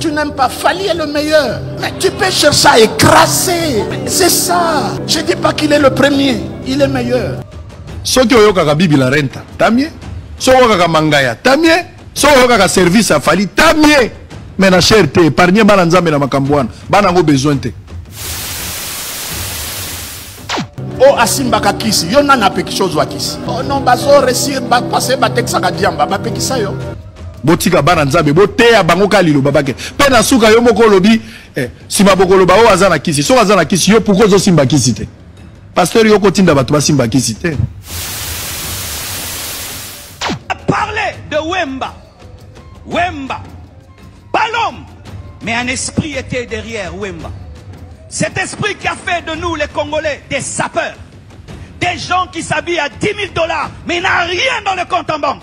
Tu n'aimes pas Fali est le meilleur. Mais tu peux chercher à écraser. C'est ça. Je dis pas qu'il est le premier. Il est meilleur. soki oyokaka bibi la renta tamie soki oyokaka mangaya tamie soki oyokaka service ya fali tamie me na sher te épargne bana nzambe na makambo wana bana yango besoin te o oh, asimbaka kisi yo nani apekisi ozwa kisi oh non bazo resir bapase batekisaka diamba bapekisa yo botika bana nzambe boteya bango kaka liloba bake mpe na suka yo moko olobi eh, nsima bokoloba oyo aza na kisi soki aza na kisi yo pourkoi ozosimba kisi te pasteur yo okotinda bato basimba kisi te parler de wemba wemba pas l'homme mais un esprit était derrière wemba cet esprit qui a fait de nous les congolais des sapeurs des gens qui s'habillent à 10 000 dollars mais n'a rien dans le compte en banque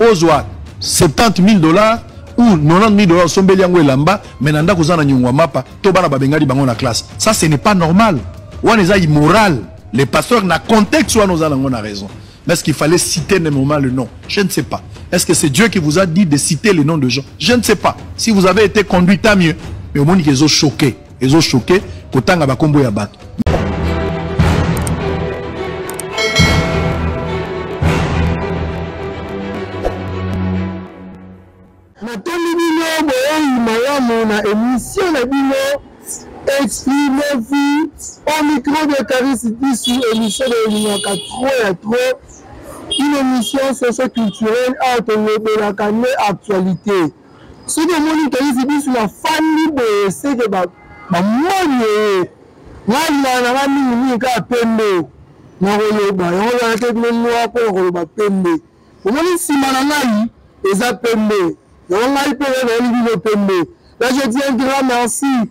ozwa 70 000 dollars ou 90 000 dollars osombeli yango elamba mais na ndako oza na nyongo ya mapa to bana babengani bango na classe ça ce n'est pas normal wana eza immoral les pasteurs na contexte wana oza nango na raison mais est-ce qu'il fallait citer néanmoins le nom je ne sais pas est-ce que c'est Dieu qui vous a dit de citer le nom de gens je ne sais pas si vous avez été conduit tant mieux mais omoni ke ezo choquer ezo choquer kotanga ba kombo ya bato malamu na émission na bino exprimevi au micro de carisi disu émission na elingaka trop ya trop une émission socio culturelle awa tolobelaka nde actualité soki omoni toyisi bisu na fandi boye seke bamoni eye nalingaka na nga mingi mingi kaka pembe nakoloba yango wana te bino noir mpo nakoloba pembe omoni nsima na ngai eza pembe yango ngai mpe nayebi bino pembe la je dirai grand merci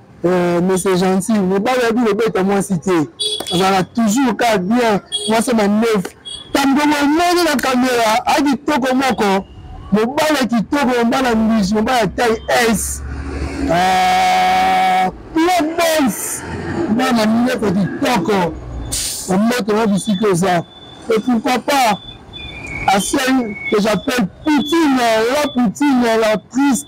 Euh, mais c'est gentil mobali abi lobeta mwasi te azalaka toujours ka bien mwasi ya maneve tambongo moko na kamera a kitoko moko mobali ya kitoko mobali ya mbisi mobali ya tai s plobos na maneve ya kitoko omoto na bisika eza et pourquoi pas à celle que j'appelle Poutine, la Poutine, la triste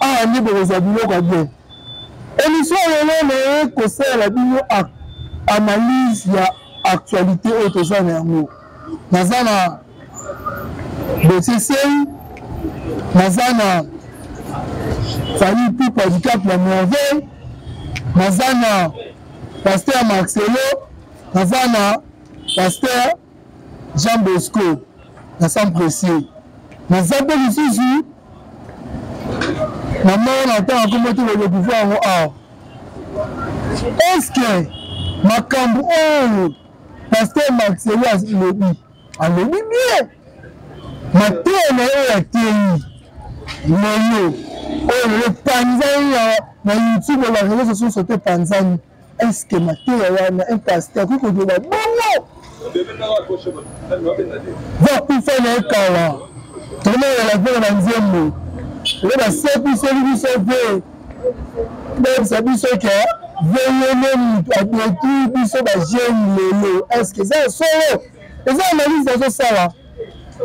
awa nde bokozwa biloko ya bien emission oyo lelo eye kosalela bino analyse ya actualité oyo toza na yango naza na bosesei naza na fali pupa dicap ya merveille naza na paster marcelo naza na paster jean bosco na sans precie naza mpe lisusu na moko na ntango akomi te kolokivua yango awa eske makambo oyo paster maxeli alobi alobi bien mateya na ye oyo ateyi na yo oyo epanzani na youtube na reseau sociaux soki epanzani eske mateya wana un pasteur akoki koloba bongo bakufa na ye kala tonalela mpe na nzembo oyo basekwiseli biso mpe bayebisa biso ke veyele moto adetruire biso bagene lelo eske eza ya solo eza analyse azosala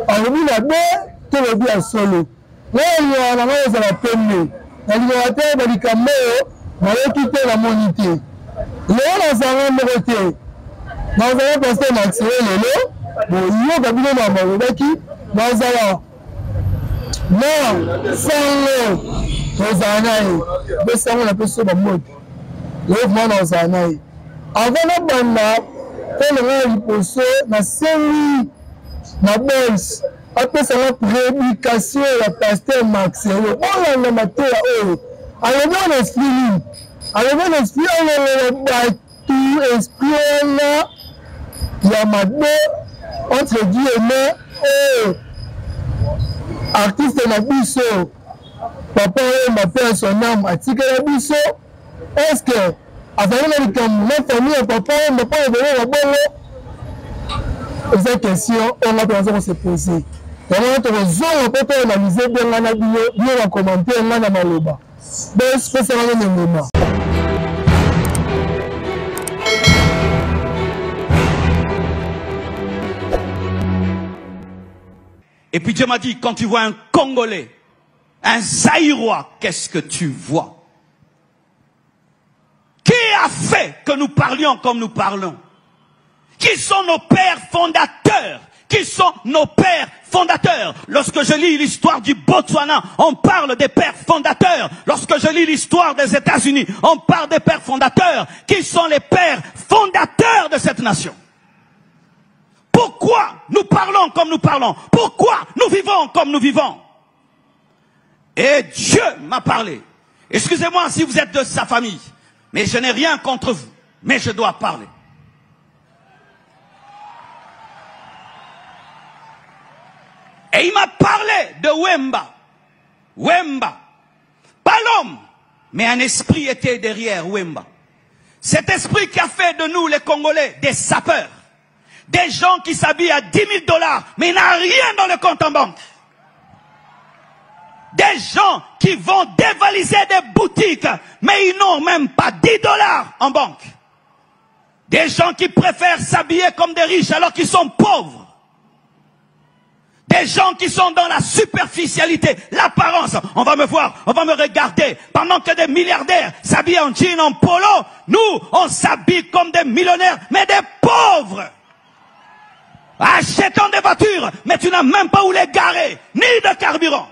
alobi na be tolobi ya solo Oyo na ngai ezala pembe, nalingaka te balikambo oyo nayoki te namoni te lelo nazanga moko te nazala paster maxele lelo boyoka bino na balobaki nazala na sango tozala na ye mpe sango napesi yo bambote lelo vrima nazala na ye avant nabanda mpo longa ya liboso nasengi na bols apesaka prédication ya pasteur marcelo olanda mateya oyo alobi wana esprit nini alobi wana esprit alongola bato esprit wana ya mabe entre guillemets oyo oh, artiste na biso papa oyo mape ya son ame atikela biso eske azali na likambo na famille ya papa wemba mpo na ebele na bongo eza question oyo ngai tonaza kose pose yango na tokozonga mpo toanalyse benga na bino bino na commentaire ngai na maloba bopesaka ngo mengoma Et puis Dieu m'a dit, quand tu vois un Congolais, un Zaïrois, qu'est-ce que tu vois Qui a fait que nous parlions comme nous parlons Qui sont nos pères fondateurs Qui sont nos pères fondateurs Lorsque je lis l'histoire du Botswana, on parle des pères fondateurs. Lorsque je lis l'histoire des États-Unis, on parle des pères fondateurs. Qui sont les pères fondateurs de cette nation pourquoi nous parlons comme nous parlons Pourquoi nous vivons comme nous vivons Et Dieu m'a parlé. Excusez-moi si vous êtes de sa famille, mais je n'ai rien contre vous, mais je dois parler. Et il m'a parlé de Wemba. Wemba. Pas l'homme, mais un esprit était derrière Wemba. Cet esprit qui a fait de nous les Congolais des sapeurs des gens qui s'habillent à 10 000 dollars, mais n'ont rien dans le compte en banque. Des gens qui vont dévaliser des boutiques, mais ils n'ont même pas 10 dollars en banque. Des gens qui préfèrent s'habiller comme des riches alors qu'ils sont pauvres. Des gens qui sont dans la superficialité, l'apparence. On va me voir, on va me regarder. Pendant que des milliardaires s'habillent en jean, en polo, nous, on s'habille comme des millionnaires, mais des pauvres achetant des voitures, mais tu n'as même pas où les garer, ni de carburant.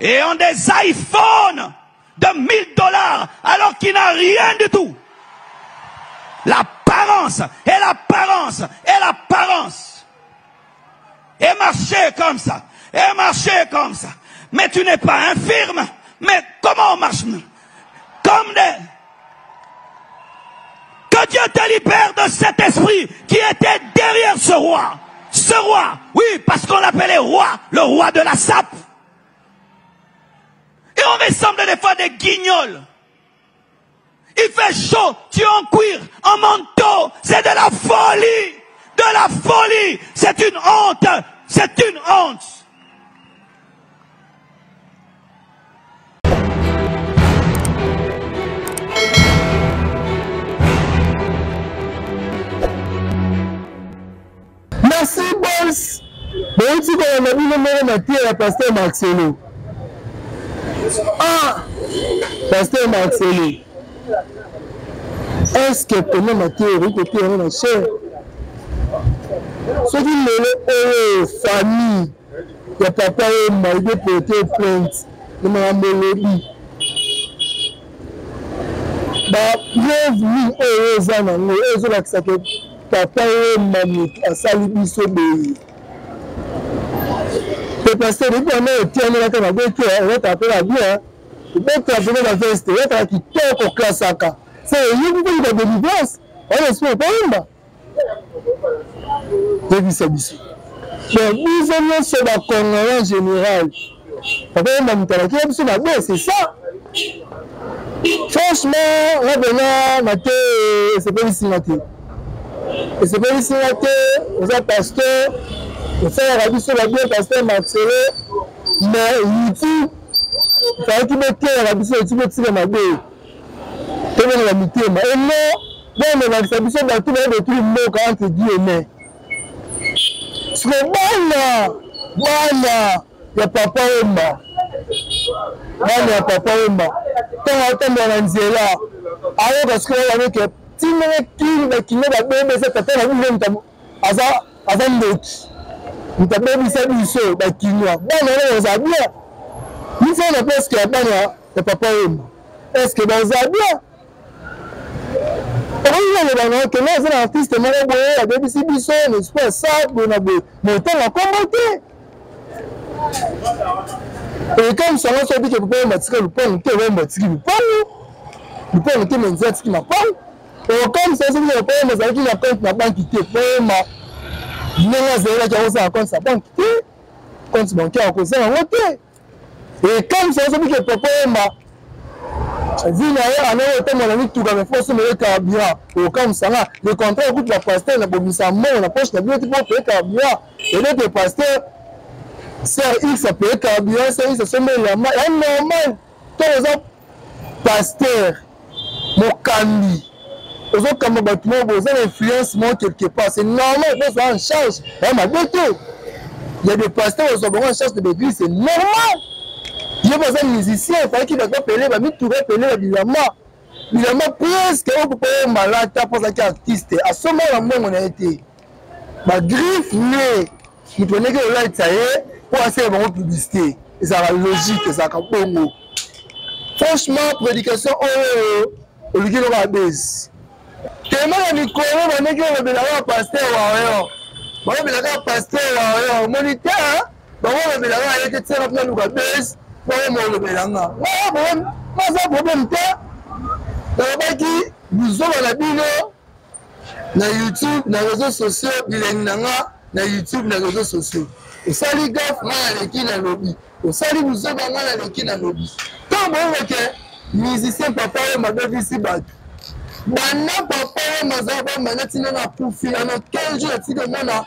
Et on des iPhones de 1000 dollars alors qu'il n'a rien du tout. L'apparence et l'apparence et l'apparence. Et marcher comme ça. Et marcher comme ça. Mais tu n'es pas infirme. Mais comment on marche Comme des... Que Dieu te libère de cet esprit qui était derrière ce roi. Ce roi, oui, parce qu'on l'appelait roi, le roi de la sape. Et on ressemble des fois des guignols. Il fait chaud, tu es en cuir, en manteau. C'est de la folie. De la folie. C'est une honte. C'est une honte. Merci boys. Bouti ko na bino moko na tie ya pasteur Marcelo. Ah! Pasteur Marcelo. Est-ce que pena na tie ri ko tie na cher? Soki lelo oyo famille ya papa oyo malgré porter plainte na makambo olobi bapreuve nini oyo eza nango oyo ezolakisa ke papa yemba moto asali biso boye te pasteur iko wana otianelaka na beke oyataka mpe na bien obetaka mpe na veste oyataka kitoko klasaka se oyebi mpe na delivrance oyo esprit okoyemba yebisa biso donc biso nyonso bakongolais en général bakoyemba moto alakela biso mabe c'est ça franchement nga mpena na te esepelisi nga te esepelisi nga te oza pasteur osalaka biso babie pasteur marcelo mais youtube ezalaki boteyaka biso eti botika mabe tobonela mitema eno bana bakisa biso bato baye botuli mboka entre guillemets siko bana bana ya papa omba bana ya papa omba ntango atambola na nzela ayoka sikoyo yanike tindenge kini bakino babebesa tata na bino moto aza aza ndoki moto abebisa biso bakinwa bana wana baza bien misala na presque ya bana ya papa omba estce baza bien okoki koloba na okende aza na artiste moko boye abebisi biso n'est-ce pas ça boye na boye mais otanga nkombo te ekamwisa ngo soki bike papa matiki lupangu te oyo matiki lupangu lupangu te menzi atiki mapangu okamwisa soki bike papa yema azalaki na compte na banki te po yema ndenge azalelaki akosala compte na banki te compte bancaire akozala ngo te ekanisa yo soki ke papa omba vi na ye ana oyo otambola na mituka me fo osomba ye carburant okamwisa nga le contraire okuti ba pasteur na bobimisa mbongo na poche na bino ti mpo opeye carburant edete pasteur ser x apeye carburant ser x asomba elamba ya normal to oza pasteur mokambi ozokamba bato moko boza na influence moko quelque part c'est normal kozwa en charge ya mabe te ya de pasteur ozwa bango en charge de l'église c'est normal ye baza musicien efalaki bato bapele bamitura epele ya bilamba bilamba presque oyo papa ye malata mpo azalaki artiste asomba na mbongo na ye te ba griffe ne moto aleki olatisa ye mpo asala bango publicité ezalaka logique ezalaka bongo franchement prédication oyo oluki eloko ya base tema ya mikolo bandeki olobela kaka paster wayo balobela kaka paster wayo omoni te bango olobela kaka ye te tiaka mpona luka base bango molobela nga maza problème te nalobaki buzoba na bino na youtube na réseau sociaux bilengi na nga na youtube na réseau sociaux osali gaf nga naleki na lobi osali buzoba nga naleki na lobi ntango boyeba ke musicien papa oyo mabebisi bato banda papa oyo mazala bamba neti nde nakufi ano 15 jours etiki omona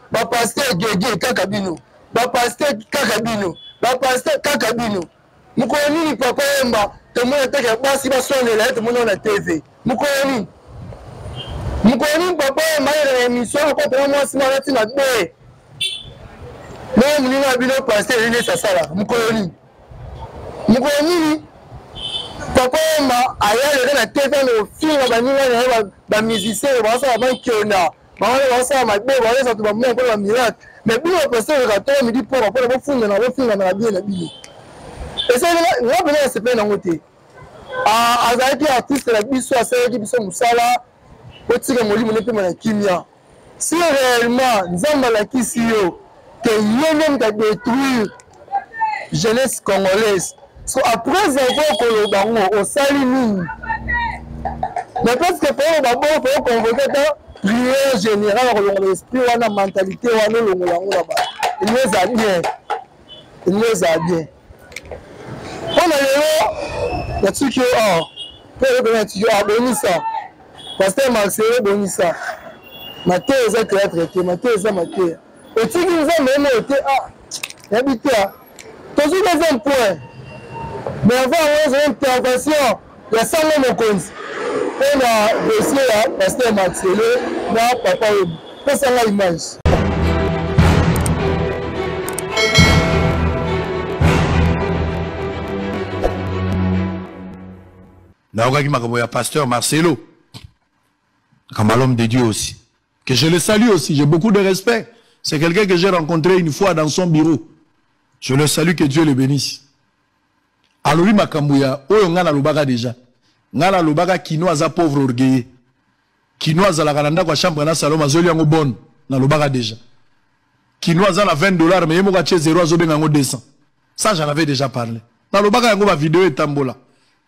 ba pasteur gege kaka bino ba pasteur kaka bino ba pasteur kaka bino mokolo nini papa yemba tomona teke ya basi baswanela ye tomona na tv mokolo nini mokolo nini papa yemba ayela na émission akotana mwasi mwana ti na be naye moninga ya bino pasteur elini esi asala mokolo nini mokolo nini papa yemba ayaleka na tv na ofinga baninga na ye bamusicien basala bankiona bawana basala mabe bawana bato bamona mpona ba miracle mais bino bapasteur oyoka to midi mpona mpona bofungana bofunganaka bie na bino esali nga mpena nasepeli nango te ah, azalaki artiste na biso asalaki biso mosala botika molimo nepema na kimia si réellement nzambe alakisi yo ke ye nde moto adétruire jeunesse congolaise so après zako okoloba ngo osali nini mais presque pao baboo pao convoke ata prière générale ya kolongola esprit wana mentalité wana olongola yango na bato elingi eza bien elingi eza bien mpo na lelo natiki yo awa ah, mpo eloko natiki yo awa ah, bonisa paster marcelo bonisa mateya eza théâtre te mateya eza mateya otiki nzambe ye moyo te ah nayebi te ah. tozwi deuxième point mais avant yango ezali intervention ya sango mokonzi mpo na dossier ya paster marcelo na papa oyo pesa ngai image nayokaki makambo ya pasteur marcelo makambo ya l'homme de dieu aussi que je le salue aussi j'ai beaucoup de respect c'est quelqu'un que j'ai rencontré une fois dans son bureau je le salue que Dieu le bénisse alobi makambo ya oyo ngai nalobaka déjà ngai nalobaka kino aza pauvre orgueilleux kino azalaka na ndako ya chambre na salon azoli yango bonne nalobaka déjà kino aza na 20 dollars mais ye moko atie zero azobenga yango 200 ça j'en avais déjà parlé nalobaka yango bavideo etambola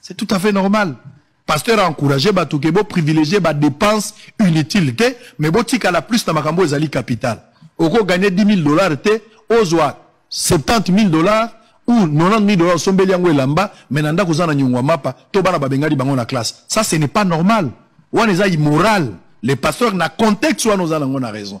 c'est tout à fait normal pasteur encourage bato ke boprivilégie badepense inutile te mais botikala plus na makambo ezali capital okoganye 10 000 dollars te ozwa 70 000 dollars ou 90 000 dollars osombeli yango elamba mais na ndako oza na nyongo ya mapa to bana babengani bango na classe ça ce n'est pas normal wana eza immoral le pasteur na contexte wana oza nango na raison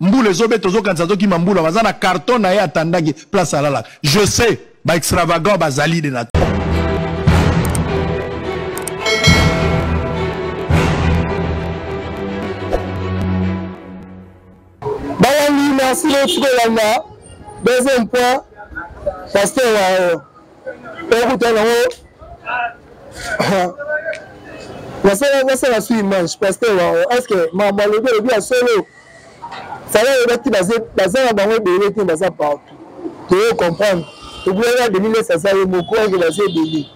mbula ezobeta ozokanisa azokima mbula baza na carton na ye atandaki place alalaka je sais ba extravagant bazali de na merci leo tukolanda deuxième point pasteur wayo okutana yango nasala su image paster wao estce makambo alobi alobi ya solo sala oyebaki baza na bango ebele te baza partout toyo comprendre tokulaka demiles aza ye moko ake baza ebele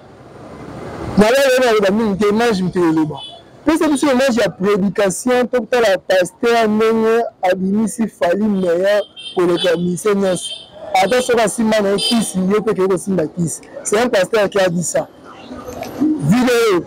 nalala ye naloba mingi te image mpe eloba pesa biso image ya prédication tokotala paster ndenge abimisi fali meilleur koleka mise nyonso ata soki asimba na ye kisi yo mpe kei kosimba kisi c'est un paster qui a dit ça video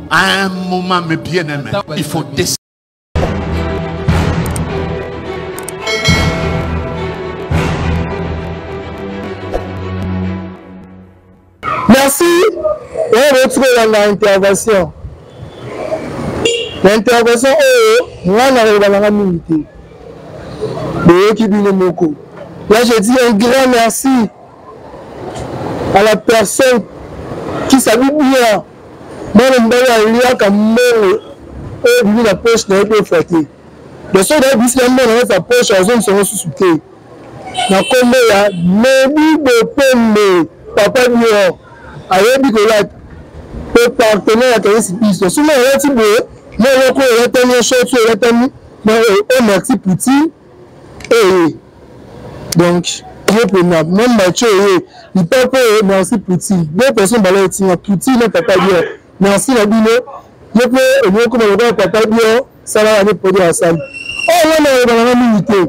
À un moment, mes bien-aimés, il faut décider. Merci. Et retrouvez la intervention. L'intervention est moi na roba na mingi te. Boyoki bino moko. Là je dis un grand merci à la personne qui s'habille bien mwana mobali aliaka mbongo oyo ebimi na poche na ye mpe efwa te de soki nayebisi na mbongo na kati ya poche azongisa yango susu te na nkombo ya mebi bopembe papa dior ayebi kolata mpe partenaire ya kayesi biso soki alati boye moko oyo elatani ya short oyo elatani na oyo merci poutine eye donc ye mpena meme baco eye lipapo oyo merci poutine deux personnes bala etinga poutine na papa bior merci na bino ye mpe olingi okoma lokola papa bior salaka nde podi asali oyo wana eyebananga mingi te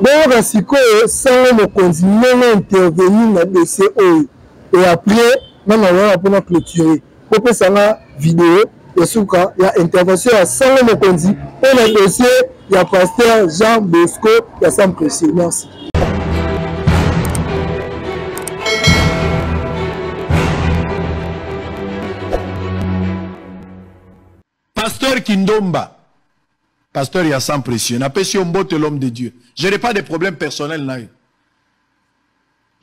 boyoka sikoyo sango mokonzi ndenge intervenir na dossier oyo et après nanga oyaka mpona clôturer bopesa nga video ya suka ya intervention ya sango mokonzi mpo na dossier ya pasteur jean bosco ya sam precieux merci Pasteur Kindomba, pasteur ya sans pression, napesi yo mbote l'homme de Dieu. Je n'ai pas de problème personnel na yo.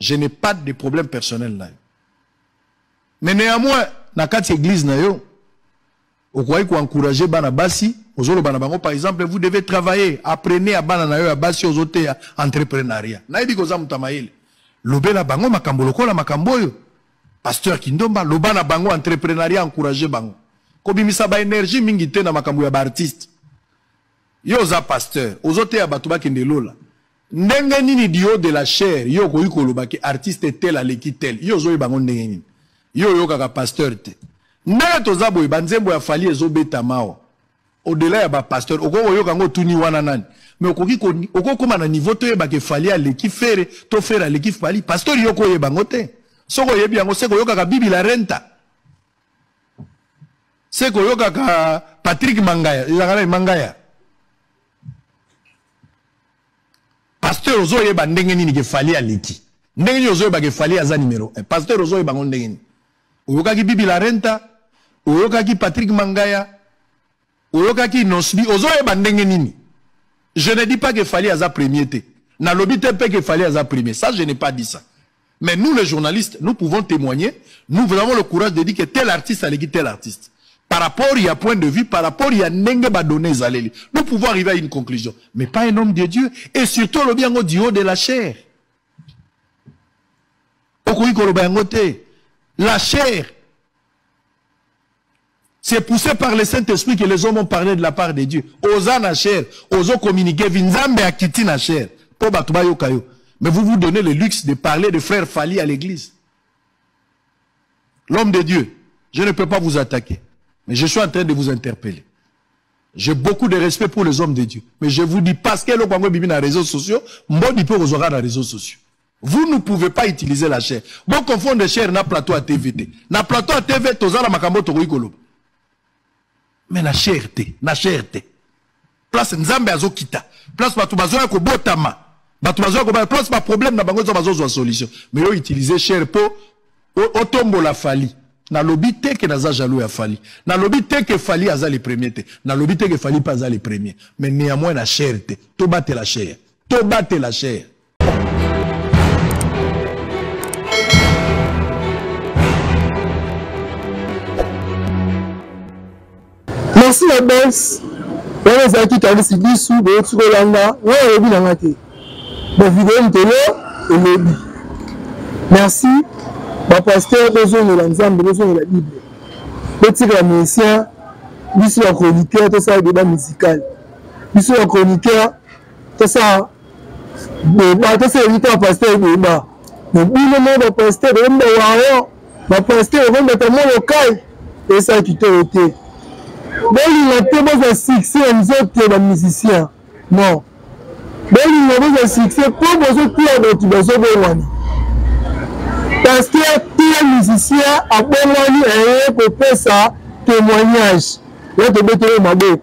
Je n'ai pas de problème personnel na yo. Mais néanmoins, na kati église na yo, okoki ko encourager bana basi, ozoloba na bango par exemple, vous devez travailler, apprenez à bana na yo ya basi ozoteya entrepreneuriat. Nayebi koza mutamayele. Lobela bango makambo lokola makambo oyo. Pasteur Kindomba loba na bango entrepreneuria encourager bango. Kobimisa ba energie mingi te na makambo ya ba artiste. Yo oza pasteur, ozoteya bato bakende lola. Ndenge nini du haut de la chair yo okoki koloba ke artiste tel aleki tel. Yo ozoyeba yango ndenge nini? Yo oyokaka pasteur te. Ndenge toza boye ba nzembo ya Fally ezobetama awa. Au delà ya ba pasteur okoki koyoka yango otuni wana nani mais okoki okokoma na niveau toyeba ke fali aleki fere to fere aleki fali pasteur yo koyeba yango te soki oyebi yango se koyokaka bibi la renta se koyokaka patrik mangaya ezalaka nani mangaya pasteur ozoyeba ndenge nini ke fali aleki ndenge nini ozoyeba ke fali aza numero 1 pasteur ozoyeba yango ndenge nini oyokaki bibi la renta oyokaki patrick mangaya oyokaki nosbi ozoyeba ndenge nini je ne dis pas que fali aza premier te nalobi te mpe que fali aza premier ça je n'ai pas dit ça mais nous les journalistes nous pouvons témoigner nous avons le courage de dire que tel artiste aleki tel artiste par rapport ya point de vue par rapport ya ndenge badonne ezaleli nous pouvons arriver à une conclusion mais pas un homme de dieu et surtout olobi yango du haut de la chair La chair. C'est poussé par le Saint-Esprit que les hommes ont parlé de la part de Dieu. Osa na chair. Osa communiquer. Vinzambe akiti na chair. Mais vous vous donnez le luxe de parler de frère Fali à l'église. L'homme de Dieu, je ne peux pas vous attaquer. Mais je suis en train de vous interpeller. J'ai beaucoup de respect pour les hommes de Dieu. Mais je vous dis, parce que l'Okwango est dans les réseaux sociaux, Mbodi peut vous dans les réseaux sociaux. Vous ne pouvez pas utiliser la chair. Bon, confondre chair na plateau à TVT. Na plateau à TV, tozala makambo toko ikolo. Mais na chair te, na chair te. Place nzambe azo kita. Place batu bazo ya kobotama. Batu bazo ya kobotama. Place ba problème na bango zo bazo zo solution. Mais yo utiliser chair po otombola fali nalobi te ke naza jaloux ya fali nalobi te ke fali aza le premier te nalobi te ke fali mpe aza le premier mais néanmoins na chere te tobatela chere tobatela chere merci la base wana ezalaki kalisi bisu boyoki soki olanda wana alobi nanga te bavideo mitelo elobi merci bapaster bozongela nzambe bozongela bible botikela musicien biso ya chroniqueur tosala débat musical biso ya chroniqueur tosala boba tose elingi to bapasteur boba na bino mo bapasteur boyemba wao bapasteur okombata mo lokai esa kitoko te bolinga te bozwa succès ya nzoto ya bamusicien non bolinga bozwa succès mpo bozotia bato bazobongwana pasteur tia musicien abongwani aye kopesa témoignage ya tobetele maboko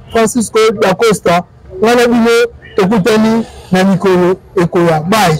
Francisco da Costa wana bino tokutani na mikolo ekoya bai